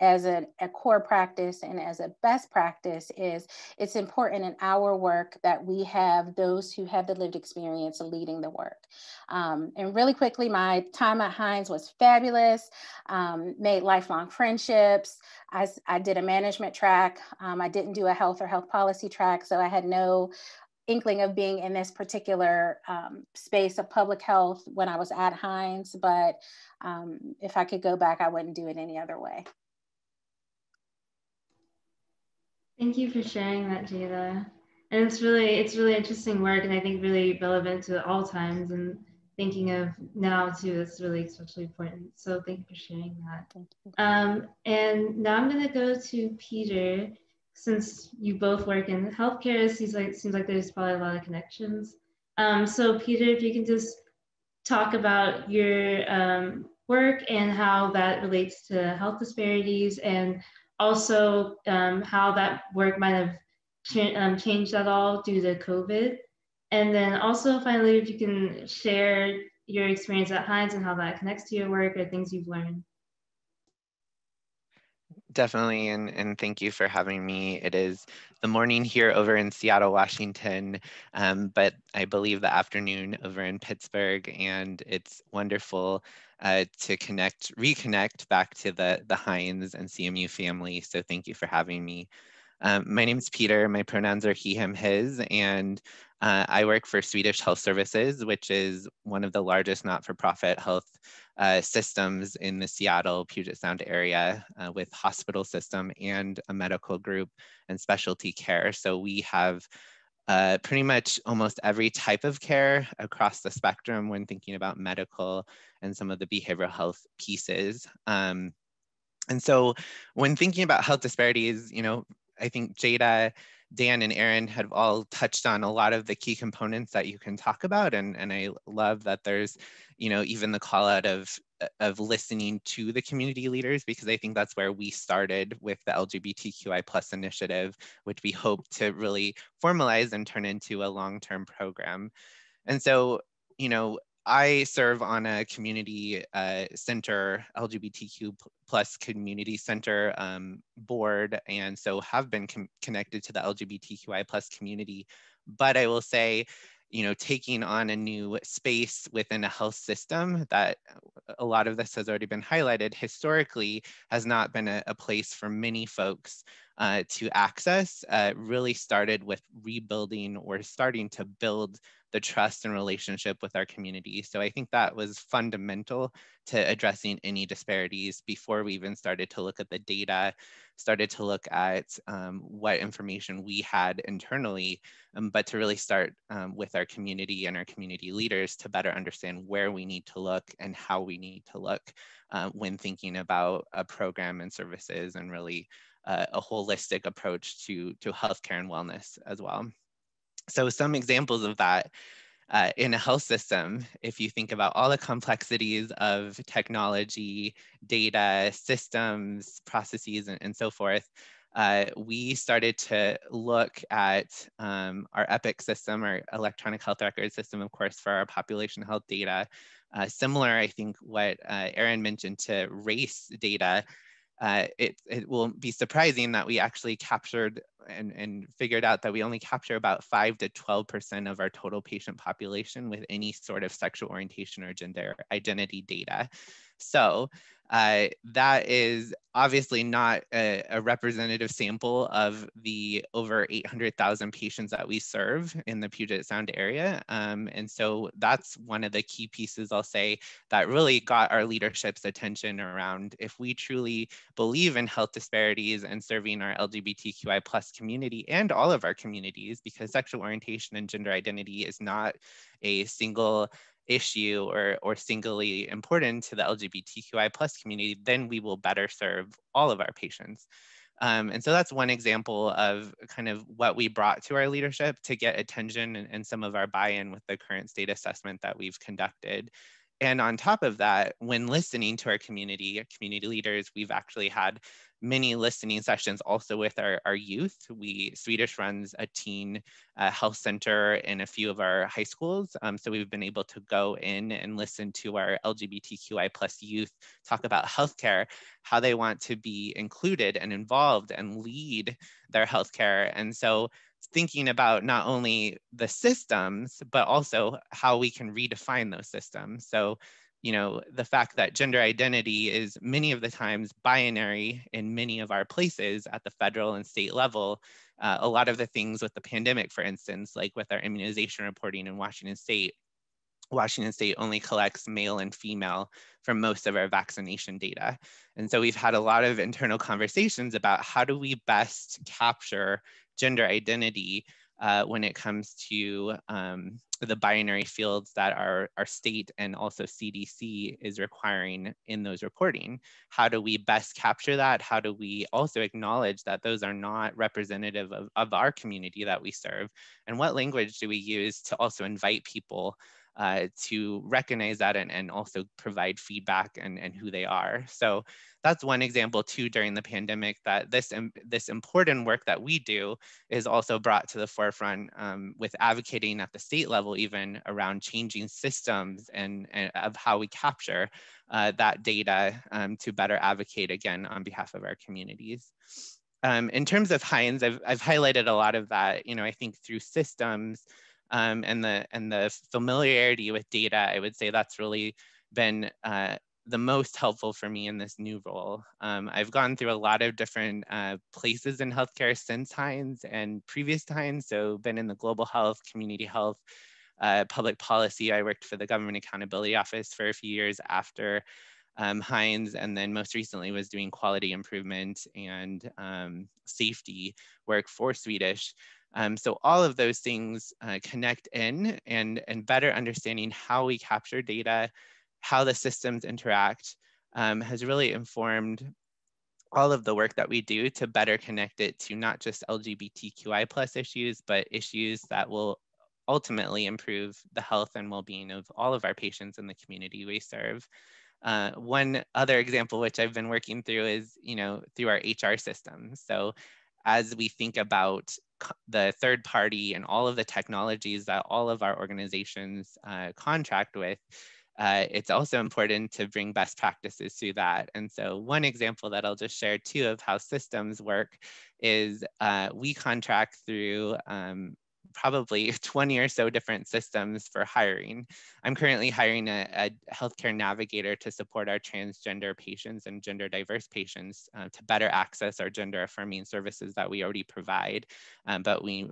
as a, a, core practice and as a best practice is it's important in our work that we have those who have the lived experience leading the work. Um, and really quickly, my time at Heinz was fabulous, um, made lifelong friendships. I, I did a management track. Um, I didn't do a health or health policy track, so I had no inkling of being in this particular um, space of public health when I was at Heinz, but um, if I could go back, I wouldn't do it any other way. Thank you for sharing that, Jada. And it's really it's really interesting work, and I think really relevant to all times. And thinking of now too, it's really especially important. So thank you for sharing that. Thank Um, and now I'm going to go to Peter. since you both work in healthcare, it seems like, seems like there's probably a lot of connections. Um, so Peter, if you can just talk about your um, work and how that relates to health disparities and also um, how that work might have cha um, changed at all due to COVID. And then also finally, if you can share your experience at Heinz and how that connects to your work or things you've learned. Definitely, and, and thank you for having me. It is the morning here over in Seattle, Washington, um, but I believe the afternoon over in Pittsburgh, and it's wonderful uh, to connect, reconnect back to the, the Heinz and CMU family. So thank you for having me. Um, my name is Peter. My pronouns are he, him, his, and uh, I work for Swedish Health Services, which is one of the largest not-for-profit health uh, systems in the Seattle Puget Sound area uh, with hospital system and a medical group and specialty care. So we have uh, pretty much almost every type of care across the spectrum when thinking about medical and some of the behavioral health pieces. Um, and so when thinking about health disparities, you know, I think Jada, Dan, and Erin have all touched on a lot of the key components that you can talk about. And, and I love that there's, you know, even the call out of, of listening to the community leaders, because I think that's where we started with the LGBTQI plus initiative, which we hope to really formalize and turn into a long-term program. And so, you know, I serve on a community uh, center, LGBTQ plus community center um, board, and so have been connected to the LGBTQI plus community. But I will say, you know, taking on a new space within a health system that a lot of this has already been highlighted historically has not been a, a place for many folks uh, to access uh, really started with rebuilding or starting to build the trust and relationship with our community. So I think that was fundamental to addressing any disparities before we even started to look at the data, started to look at um, what information we had internally, um, but to really start um, with our community and our community leaders to better understand where we need to look and how we need to look uh, when thinking about a program and services and really uh, a holistic approach to, to healthcare and wellness as well. So some examples of that uh, in a health system, if you think about all the complexities of technology, data, systems, processes, and, and so forth, uh, we started to look at um, our EPIC system, our electronic health record system, of course, for our population health data. Uh, similar, I think, what uh, Erin mentioned to race data, uh, it, it will be surprising that we actually captured and, and figured out that we only capture about 5 to 12% of our total patient population with any sort of sexual orientation or gender identity data. So uh, that is obviously not a, a, representative sample of the over 800,000 patients that we serve in the Puget Sound area. Um, and so that's one of the key pieces I'll say that really got our leadership's attention around if we truly believe in health disparities and serving our LGBTQI plus community and all of our communities, because sexual orientation and gender identity is not a single issue or, or singly important to the LGBTQI plus community, then we will better serve all of our patients. Um, and so that's one example of kind of what we brought to our leadership to get attention and, and some of our buy-in with the current state assessment that we've conducted. And on top of that, when listening to our community, our community leaders, we've actually had many listening sessions also with our, our youth. We Swedish runs a teen uh, health center in a few of our high schools. Um, so we've been able to go in and listen to our LGBTQI plus youth talk about healthcare, how they want to be included and involved and lead their healthcare. And so thinking about not only the systems, but also how we can redefine those systems. So you know, the fact that gender identity is many of the times binary in many of our places at the federal and state level. Uh, a lot of the things with the pandemic, for instance, like with our immunization reporting in Washington state, Washington state only collects male and female from most of our vaccination data. And so we've had a lot of internal conversations about how do we best capture gender identity uh, when it comes to um, the binary fields that our, our state and also CDC is requiring in those reporting. How do we best capture that? How do we also acknowledge that those are not representative of, of our community that we serve? And what language do we use to also invite people uh, to recognize that and, and also provide feedback and, and who they are. So that's one example too during the pandemic that this, this important work that we do is also brought to the forefront um, with advocating at the state level even around changing systems and, and of how we capture uh, that data um, to better advocate again on behalf of our communities. Um, in terms of Heinz, I've, I've highlighted a lot of that, you know, I think through systems, um, and the and the familiarity with data, I would say that's really been uh, the most helpful for me in this new role. Um, I've gone through a lot of different uh, places in healthcare since Heinz and previous times. So been in the global health, community health, uh, public policy. I worked for the Government Accountability Office for a few years after um, Heinz, and then most recently was doing quality improvement and um, safety work for Swedish. Um, so all of those things uh, connect in and, and better understanding how we capture data, how the systems interact um, has really informed all of the work that we do to better connect it to not just LGBTQI plus issues, but issues that will ultimately improve the health and well-being of all of our patients in the community we serve. Uh, one other example, which I've been working through is, you know, through our HR system. So as we think about the third party and all of the technologies that all of our organizations uh, contract with, uh, it's also important to bring best practices to that. And so one example that I'll just share too of how systems work is uh, we contract through um, probably <laughs> 20 or so different systems for hiring. I'm currently hiring a, a healthcare navigator to support our transgender patients and gender diverse patients uh, to better access our gender affirming services that we already provide. Um, but we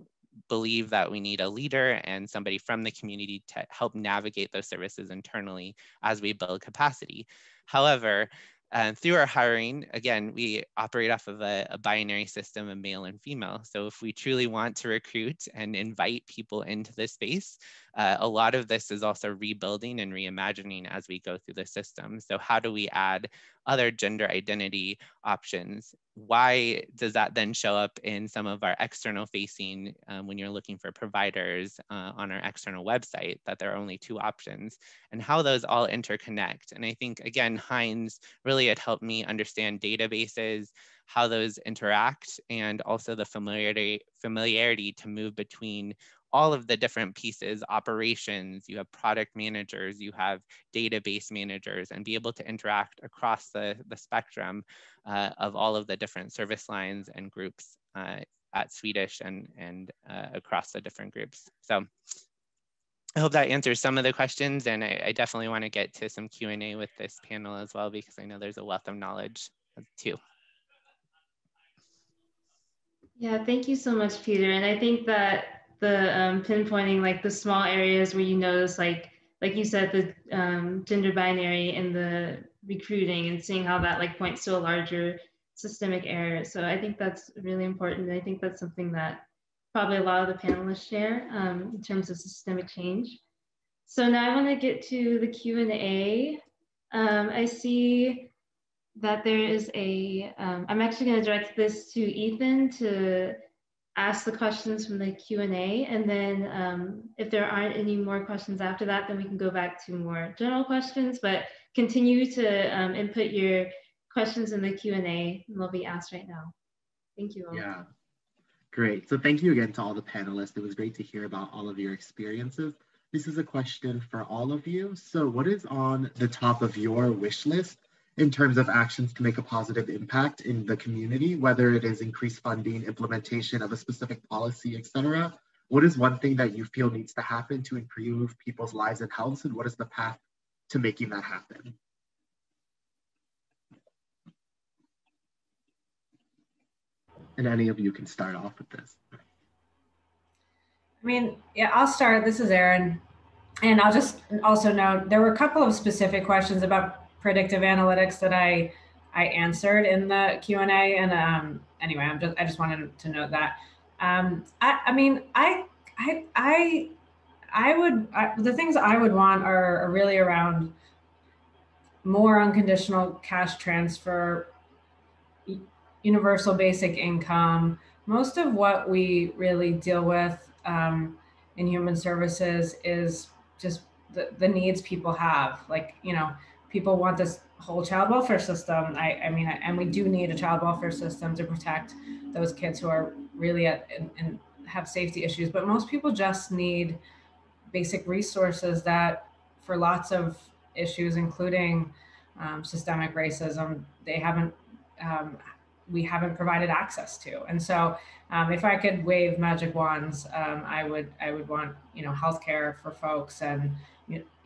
believe that we need a leader and somebody from the community to help navigate those services internally as we build capacity. However, and through our hiring, again, we operate off of a, a, binary system of male and female. So if we truly want to recruit and invite people into this space, uh, a lot of this is also rebuilding and reimagining as we go through the system. So how do we add other gender identity options. Why does that then show up in some of our external facing um, when you're looking for providers uh, on our external website that there are only two options and how those all interconnect? And i think again Heinz really had helped me understand databases how those interact and also the familiarity familiarity to move between all of the different pieces, operations, you have product managers, you have database managers, and be able to interact across the, the spectrum uh, of all of the different service lines and groups uh, at Swedish and, and uh, across the different groups. So I hope that answers some of the questions, and I, I definitely want to get to some Q&A with this panel as well, because I know there's a wealth of knowledge too. Yeah, thank you so much, Peter. And I think that the um, pinpointing like the small areas where you notice like like you said the um, gender binary and the recruiting and seeing how that like points to a larger systemic error. So i think that's really important. I think that's something that probably a lot of the panelists share um, in terms of systemic change. So now i want to get to the q&a um, i see that there is a. am um, actually going to direct this to ethan to ask the questions from the Q&A and then um, if there aren't any more questions after that, then we can go back to more general questions, but continue to um, input your questions in the Q&A and they'll be asked right now. Thank you all. Yeah, great. So thank you again to all the panelists. It was great to hear about all of your experiences. This is a question for all of you. So what is on the top of your wish list in terms of actions to make a positive impact in the community, whether it is increased funding, implementation of a specific policy, et cetera? What is one thing that you feel needs to happen to improve people's lives and health, and what is the path to making that happen? And any of you can start off with this. I mean, yeah, I'll start. This is Erin. And I'll just also note there were a couple of specific questions about predictive analytics that I I answered in the Q and A. And um, anyway, I'm just I just wanted to note that. Um, I, I mean, I, I, I, I would, I, the things I would want are, are really around more unconditional cash transfer, universal basic income. Most of what we really deal with um, in human services is just the, the needs people have. Like, you know, people want this whole child welfare system. I, I mean, and we do need a child welfare system to protect those kids who are really at and have safety issues. But most people just need basic resources that, for lots of issues, including um, systemic racism, they haven't. Um, we haven't provided access to, and so um, if I could wave magic wands, um, I would. I would want you know healthcare for folks and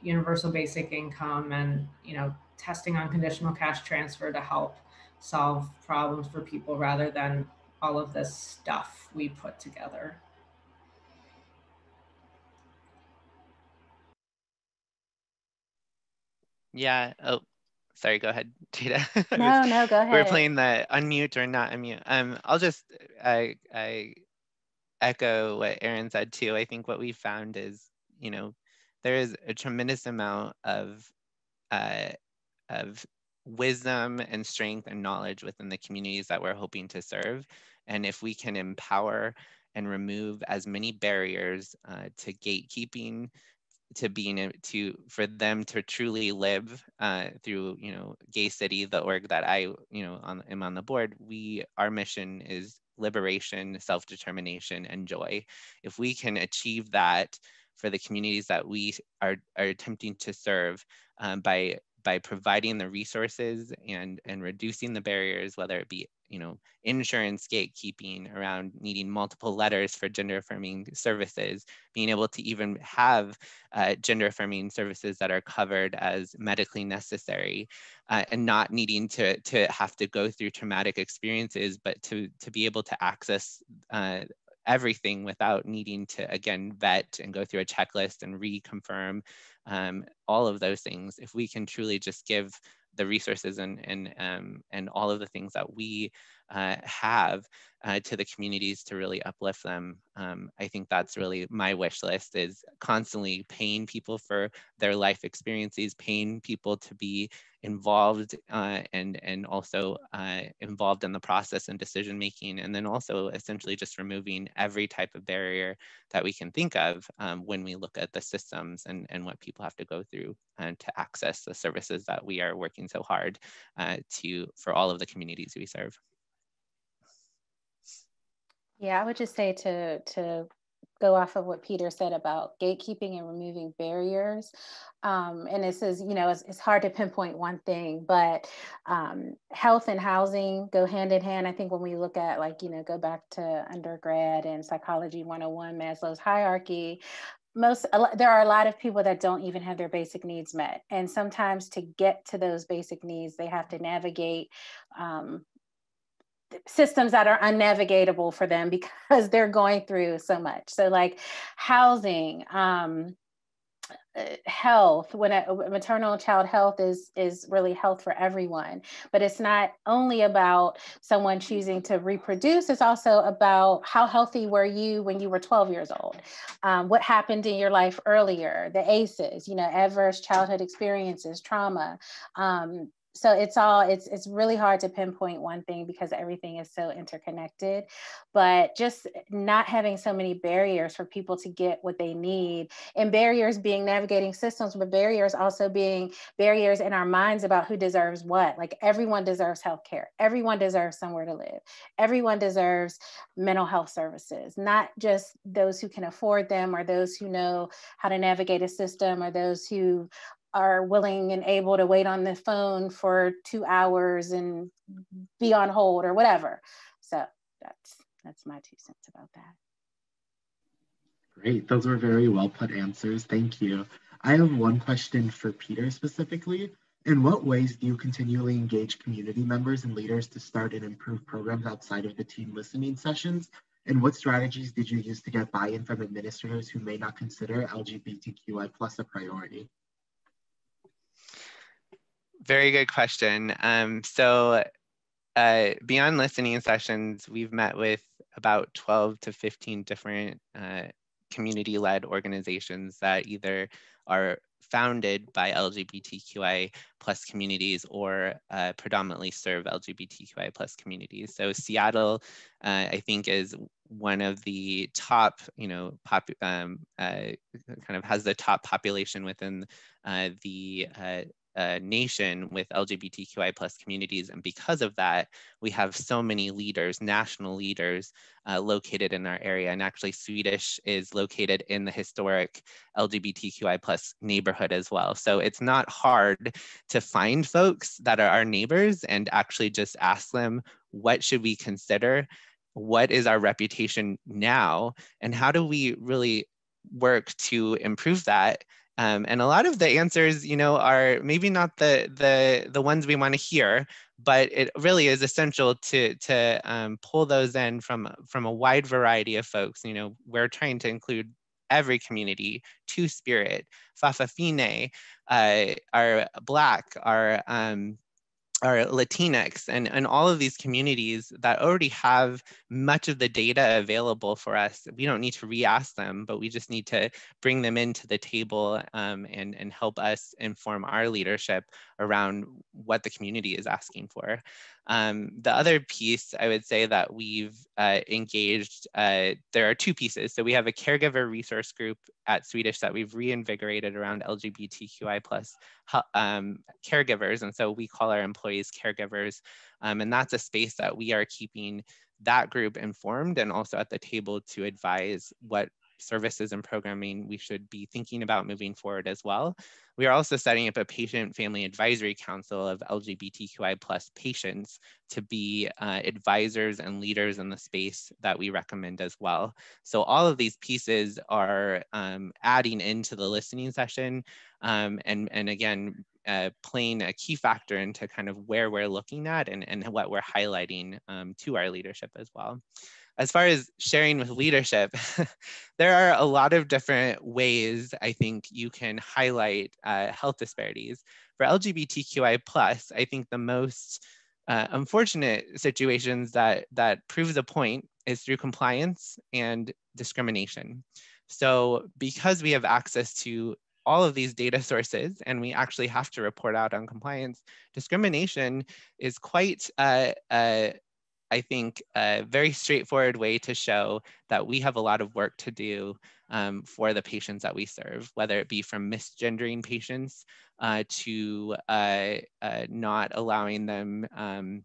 universal basic income and you know testing unconditional cash transfer to help solve problems for people rather than all of this stuff we put together. Yeah. Oh, sorry. Go ahead, <laughs> Tita. No, no, go ahead. We're playing the unmute or not unmute. Um, I'll just I I echo what Erin said too. I think what we found is, you know, there is a tremendous amount of uh, of wisdom and strength and knowledge within the communities that we're hoping to serve. And if we can empower and remove as many barriers uh, to gatekeeping, to being to for them to truly live uh, through you know gay city the org that i you know on, am on the board we our mission is liberation self-determination and joy if we can achieve that for the communities that we are, are attempting to serve um, by by providing the resources and and reducing the barriers whether it be you know insurance gatekeeping around needing multiple letters for gender affirming services being able to even have uh, gender affirming services that are covered as medically necessary uh, and not needing to to have to go through traumatic experiences but to to be able to access uh, everything without needing to again vet and go through a checklist and reconfirm um, all of those things. If we can truly just give the resources and and um, and all of the things that we uh, have uh, to the communities to really uplift them. Um, I think that's really my wish list is constantly paying people for their life experiences, paying people to be involved uh, and and also uh, involved in the process and decision making, and then also essentially just removing every type of barrier that we can think of um, when we look at the systems and and what people have to go through and to access the services that we are working so hard uh, to for all of the communities we serve. Yeah, I would just say to to go off of what Peter said about gatekeeping and removing barriers. Um, and this is, you know, it's, it's, hard to pinpoint one thing, but um, health and housing go hand in hand. I think when we look at, like, you know, go back to undergrad and psychology 101, Maslow's hierarchy, most there are a lot of people that don't even have their basic needs met and sometimes to get to those basic needs they have to navigate um, systems that are unnavigatable for them <laughs> because they're going through so much. So like housing, um, uh, health when a, maternal child health is is really health for everyone but it's not only about someone choosing to reproduce it's also about how healthy were you when you were 12 years old um, what happened in your life earlier the aces you know adverse childhood experiences trauma um, so it's all it's it's really hard to pinpoint one thing because everything is so interconnected but just not having so many barriers for people to get what they need and barriers being navigating systems but barriers also being barriers in our minds about who deserves what. Like everyone deserves health care everyone deserves somewhere to live. Everyone deserves mental health services not just those who can afford them or those who know how to navigate a system or those who are willing and able to wait on the phone for two hours and mm-hmm. be on hold or whatever. So that's that's my two cents about that. Great, those were very well put answers. Thank you. I have one question for Peter specifically. In what ways do you continually engage community members and leaders to start and improve programs outside of the team listening sessions? And what strategies did you use to get buy-in from administrators who may not consider LGBTQI plus a priority? Very good question. Um, so uh, beyond listening sessions, we've met with about 12 to 15 different uh, community-led organizations that either are founded by LGBTQI plus communities or uh, predominantly serve LGBTQI plus communities. So Seattle, uh, I think, is one of the top, you know, pop, um, uh, kind of has the top population within uh, the uh, nation with LGBTQI plus communities. And because of that, we have so many leaders, national leaders uh, located in our area. And actually Swedish is located in the historic LGBTQI plus neighborhood as well. So it's not hard to find folks that are our neighbors and actually just ask them, what should we consider? What is our reputation now? And how do we really work to improve that um, and a lot of the answers, you know, are maybe not the the the ones we want to hear, but it really is essential to to um, pull those in from from a wide variety of folks. You know, we're trying to include every community, Two Spirit, Fa'afafine, uh, are Black, are um, are Latinx and, and all of these communities that already have much of the data available for us. We don't need to re-ask them, but we just need to bring them into the table um, and, and help us inform our leadership around what the community is asking for. Um, the other piece I would say that we've uh, engaged, uh, there are two pieces. So we have a caregiver resource group at Swedish that we've reinvigorated around LGBTQI plus um, caregivers. And so we call our employees caregivers. Um, and that's a space that we are keeping that group informed and also at the table to advise what services and programming we should be thinking about moving forward as well. We are also setting up a patient family advisory council of LGBTQI plus patients to be uh, advisors and leaders in the space that we recommend as well. So all of these pieces are um, adding into the listening session um, and, and again, uh, playing a key factor into kind of where we're looking at and, and what we're highlighting um, to our leadership as well as far as sharing with leadership, <laughs> there are a lot of different ways I think you can highlight uh, health disparities. For LGBTQI I think the most uh, unfortunate situations that that proves the point is through compliance and discrimination. So because we have access to all of these data sources and we actually have to report out on compliance, discrimination is quite uh, uh, I think, a very straightforward way to show that we have a lot of work to do um, for the patients that we serve, whether it be from misgendering patients uh, to uh, uh, not allowing them um,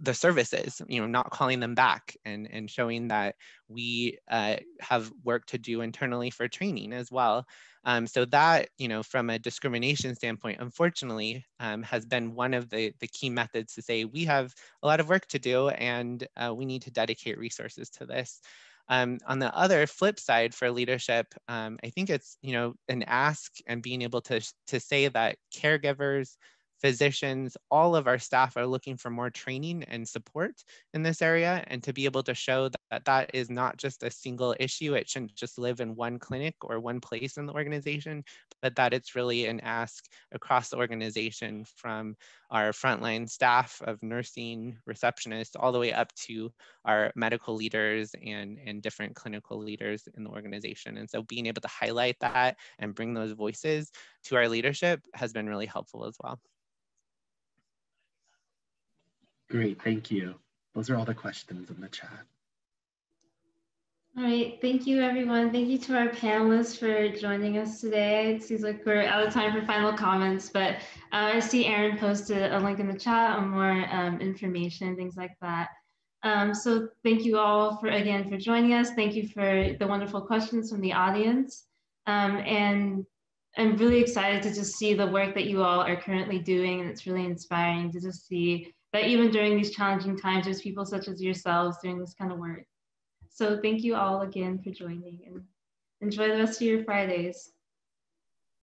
the services, you know, not calling them back and, and showing that we uh, have work to do internally for training as well. Um, so that, you know, from a discrimination standpoint, unfortunately, um, has been one of the, the key methods to say we have a lot of work to do and uh, we need to dedicate resources to this. Um, on the other flip side for leadership, um, I think it's, you know, an ask and being able to, to say that caregivers, physicians, all of our staff are looking for more training and support in this area and to be able to show that that is not just a single issue. It shouldn't just live in one clinic or one place in the organization, but that it's really an ask across the organization from our frontline staff of nursing, receptionists, all the way up to our medical leaders and, and different clinical leaders in the organization. And so being able to highlight that and bring those voices to our leadership has been really helpful as well. Great, thank you. Those are all the questions in the chat. All right, thank you everyone. Thank you to our panelists for joining us today. It seems like we're out of time for final comments, but uh, I see Erin posted a link in the chat on more um, information, things like that. Um, so thank you all for again for joining us. Thank you for the wonderful questions from the audience. Um, and I'm really excited to just see the work that you all are currently doing. And it's really inspiring to just see that even during these challenging times, there's people such as yourselves doing this kind of work. So thank you all again for joining and enjoy the rest of your Fridays.